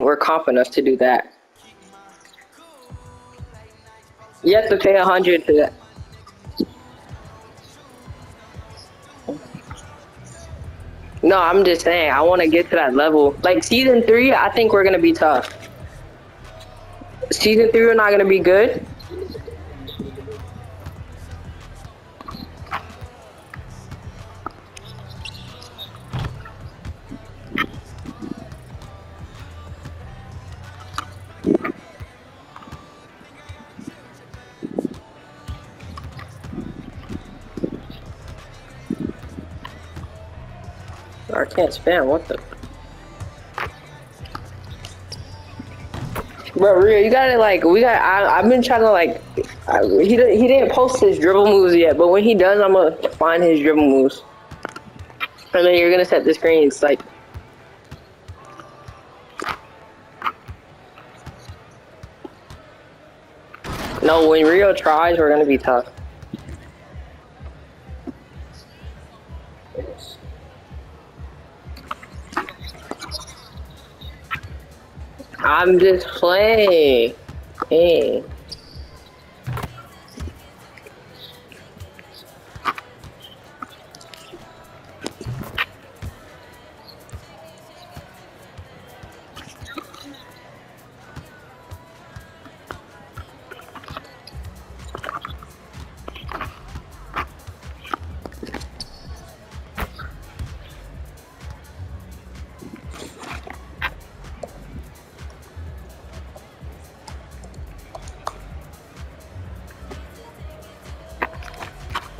we're comp enough to do that. You have to pay a hundred to that. No, I'm just saying, I want to get to that level. Like, season three, I think we're going to be tough. Season three, we're not going to be good. Can't spam, what the? Bro, Rio, you gotta like, we got. I, I've been trying to like. I, he he didn't post his dribble moves yet, but when he does, I'm gonna find his dribble moves. And then you're gonna set the screens like. No, when Rio tries, we're gonna be tough. I'm just playing. Hey.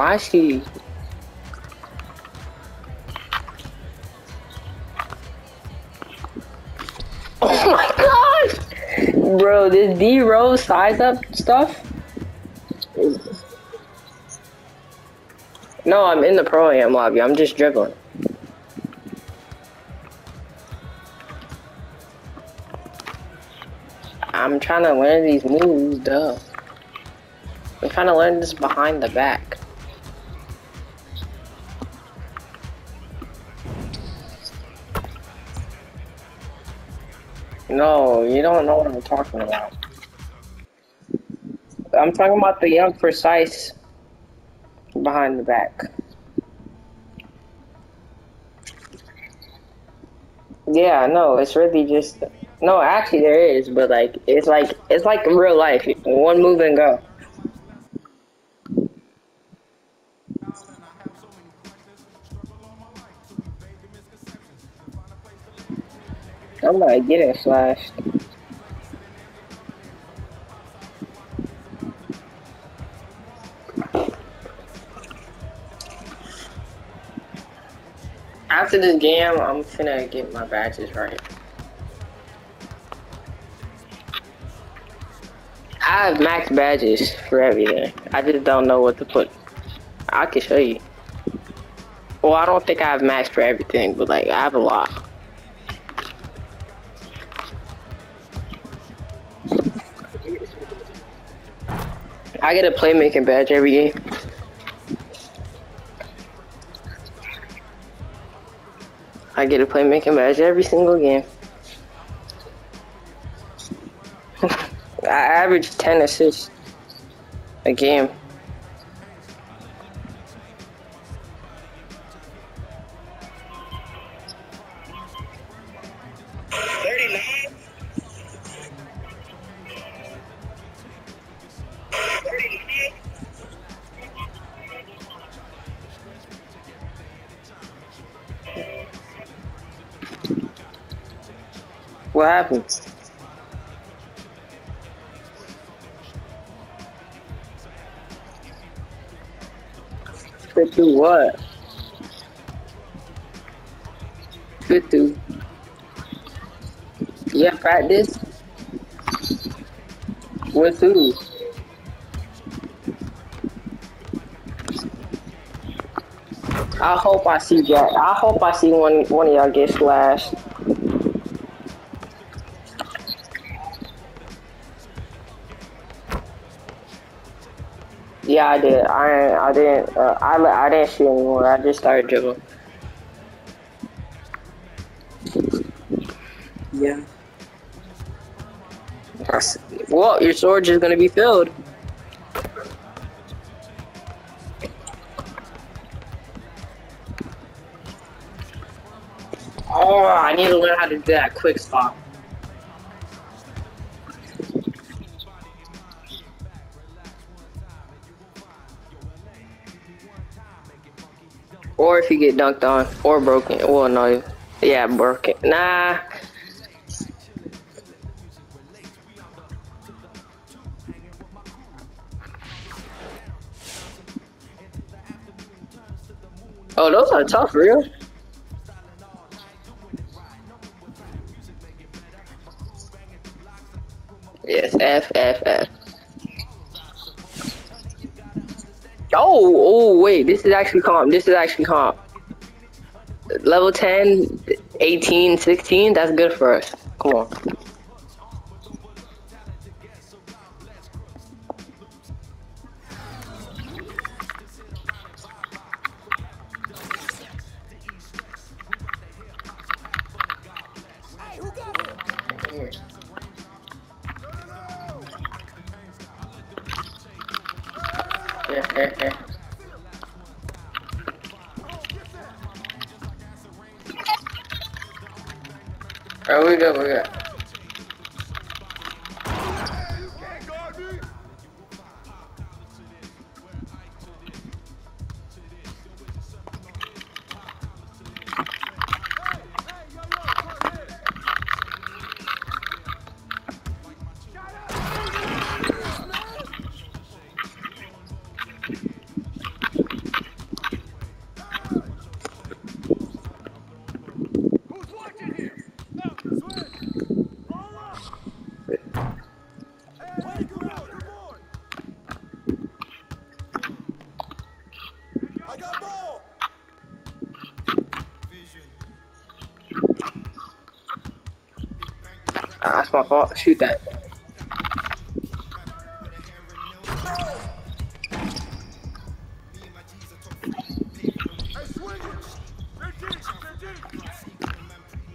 Why is? Oh my gosh! Bro, this D Rose size up stuff. No, I'm in the pro am lobby. I'm just dribbling. I'm trying to learn these moves, duh. I'm trying to learn this behind the back. No, you don't know what I'm talking about. I'm talking about the young precise behind the back. Yeah, no, it's really just no. Actually, there is, but like it's like it's like real life. One move and go. I'm not getting flashed. After this game, I'm finna get my badges right. I have max badges for everything. I just don't know what to put. I can show you. Well, I don't think I have max for everything, but like I have a lot. I get a playmaking badge every game. I get a playmaking badge every single game. I average 10 assists a game. What happened? Fit do what? Fit do. Yeah, practice. With who? I hope I see Jack. I hope I see one one of y'all get slashed. Yeah, I did. I I didn't. Uh, I I didn't shoot anymore. I just started dribbling. Yeah. Well, your storage is gonna be filled. Oh, I need to learn how to do that quick stop. Or if you get dunked on or broken. Well, no. Yeah, broken. Nah. Oh, those are tough, real. Wait, this is actually comp. This is actually comp. Level 10, 18, 16, that's good for us. Come on. Alright, we go, we go. Shoot that.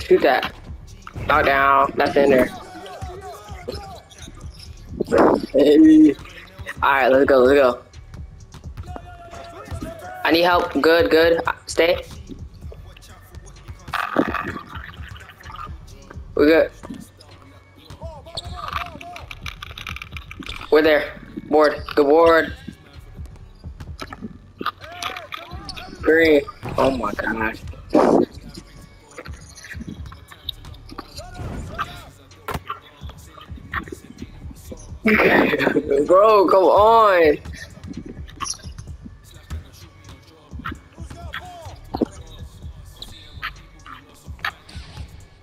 Shoot that. Knock down. That's in there. Alright, let's go, let's go. I need help. Good, good. Stay. We're good. We're there. Board. Good board. Green. Oh my gosh. Bro, come on.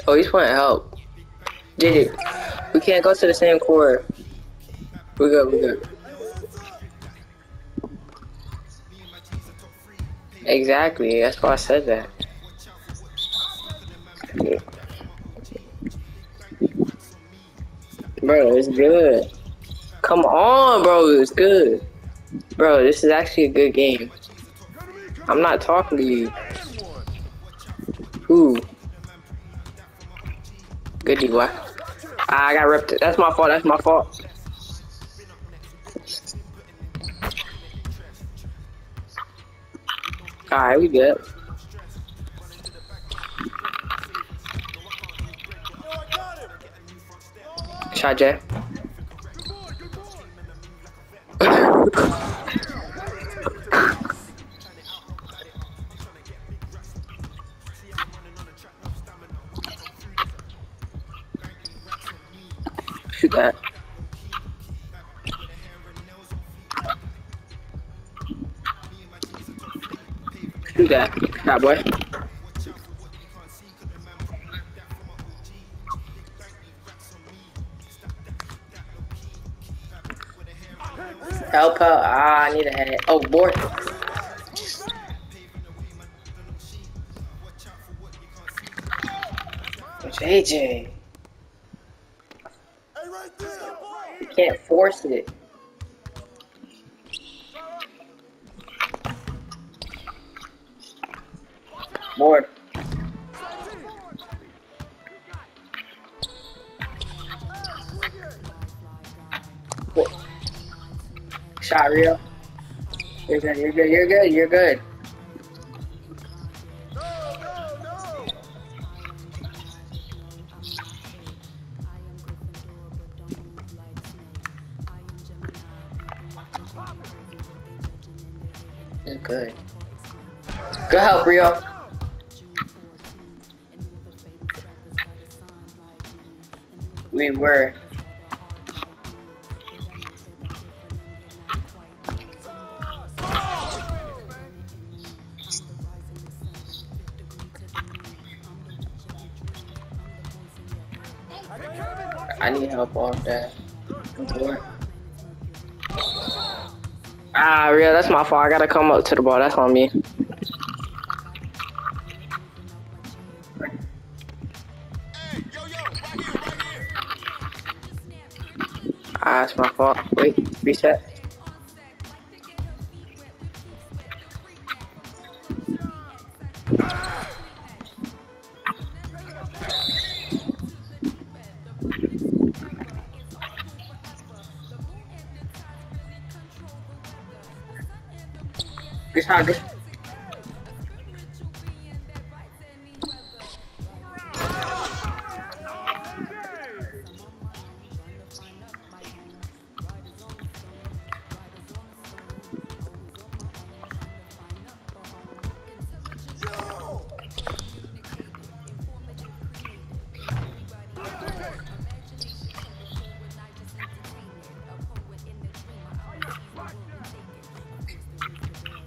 Oh, he's playing help. Did it? We can't go to the same court. We good, we good. Exactly, that's why I said that. Bro, it's good. Come on, bro, it's good. Bro, this is actually a good game. I'm not talking to you. Who? Good boy. Ah, I got ripped. That's my fault. That's my fault. Alright, we good. Shot Jay. Shoot that. That boy. Help out. Ah, I need a head. Oh, board. JJ. You can't force it. Lord. Shot real. You're good, you're good, you're good, you're good. You're good. Good help, Rio. We were. I need help off that. door. Ah, real, that's my fault. I gotta come up to the ball. That's on me. Ah, that's my fault. Wait, reset. Shot,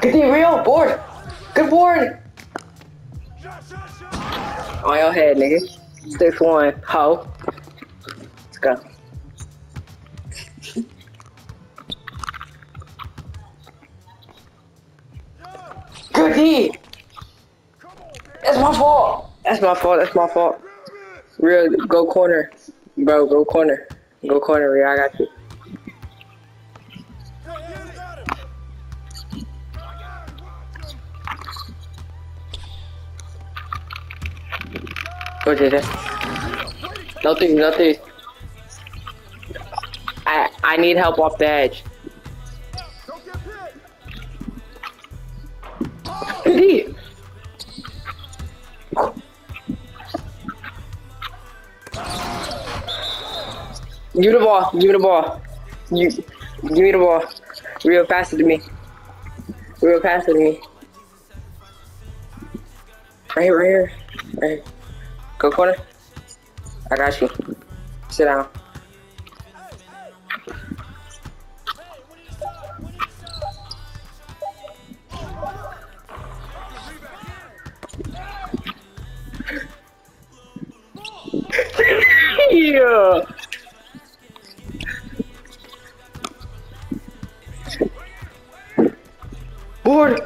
Good thing, real. Board. Good board. On your head, nigga. Six one. Ho. Let's go. Good D. Come on, man. That's my fault. That's my fault. That's my fault. Real, go corner. Bro, go corner. Go corner, Real. I got you. No threes. I I need help off the edge. Don't get picked. Good D. Give me the ball. Give me the ball. You, give me the ball. Real pass it to me. Real pass it to me. Right right here. Right. Go corner. I got you. Sit down. yeah. Board.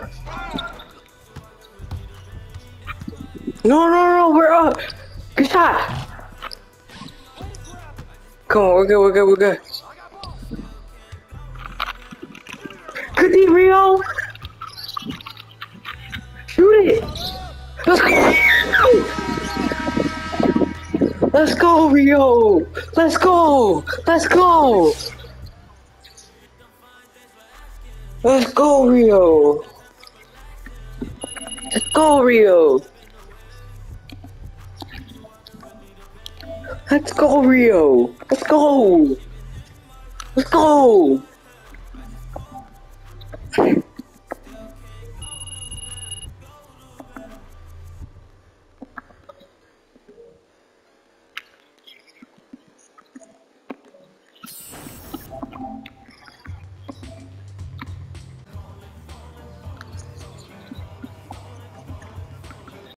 No, no, no, we're up. Shot. Come on, we're good, we're good, we're good. Good D, Rio. Shoot it. Let's go. Let's go, Rio. Let's go. Let's go. Let's go, Rio. Let's go, Rio. Let's go, Rio. Let's go. Let's go.